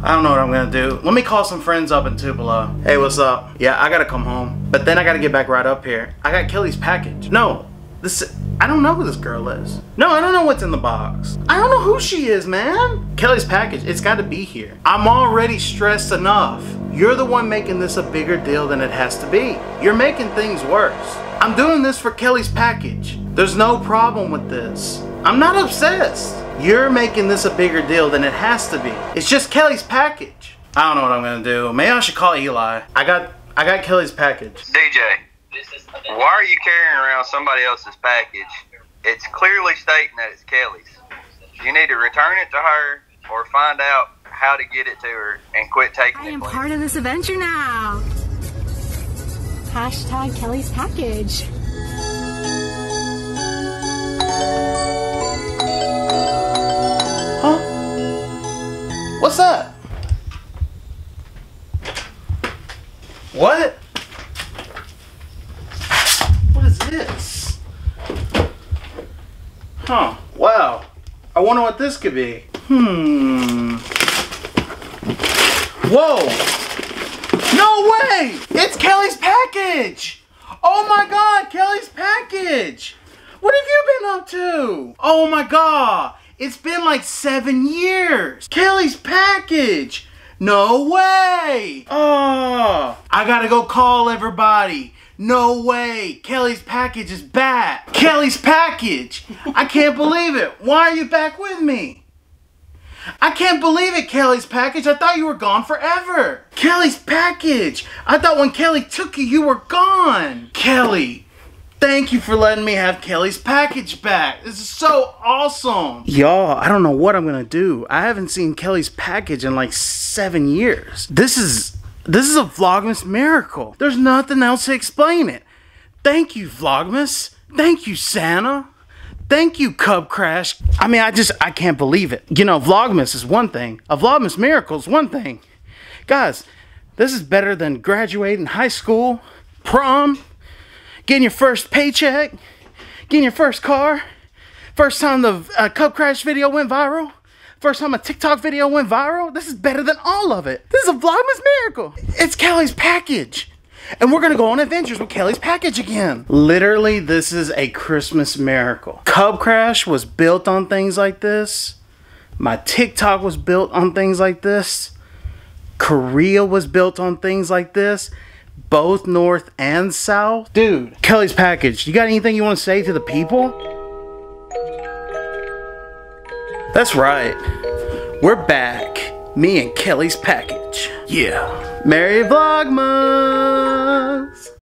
I don't know what I'm gonna do. Let me call some friends up in Tupelo. Hey, what's up? Yeah, I gotta come home. But then I gotta get back right up here. I got Kelly's package. No, this I don't know who this girl is. No, I don't know what's in the box. I don't know who she is, man. Kelly's package, it's gotta be here. I'm already stressed enough. You're the one making this a bigger deal than it has to be. You're making things worse. I'm doing this for Kelly's package. There's no problem with this. I'm not obsessed. You're making this a bigger deal than it has to be. It's just Kelly's package. I don't know what I'm gonna do. Maybe I should call Eli. I got I got Kelly's package. DJ, why are you carrying around somebody else's package? It's clearly stating that it's Kelly's. You need to return it to her or find out how to get it to her and quit taking I it. am please. part of this adventure now. Hashtag Kelly's package. What? What is this? Huh. Wow. I wonder what this could be. Hmm. Whoa! No way! It's Kelly's package! Oh my god, Kelly's package! What have you been up to? Oh my god! It's been like seven years! Kelly's package! No way! Oh! I gotta go call everybody! No way! Kelly's package is back! Kelly's package! I can't believe it! Why are you back with me? I can't believe it, Kelly's package. I thought you were gone forever. Kelly's package. I thought when Kelly took you, you were gone. Kelly, thank you for letting me have Kelly's package back. This is so awesome. Y'all, I don't know what I'm gonna do. I haven't seen Kelly's package in like seven years. This is this is a Vlogmas miracle. There's nothing else to explain it. Thank you, Vlogmas. Thank you, Santa. Thank you, Cub Crash. I mean, I just, I can't believe it. You know, Vlogmas is one thing. A Vlogmas miracle is one thing. Guys, this is better than graduating high school, prom, getting your first paycheck, getting your first car, first time the uh, Cub Crash video went viral, first time a TikTok video went viral. This is better than all of it. This is a Vlogmas miracle. It's Kelly's package. And we're gonna go on adventures with Kelly's package again. Literally, this is a Christmas miracle. Cub Crash was built on things like this. My TikTok was built on things like this. Korea was built on things like this. Both North and South. Dude, Kelly's package. You got anything you want to say to the people? That's right. We're back. Me and Kelly's package. Yeah. Merry Vlogmas!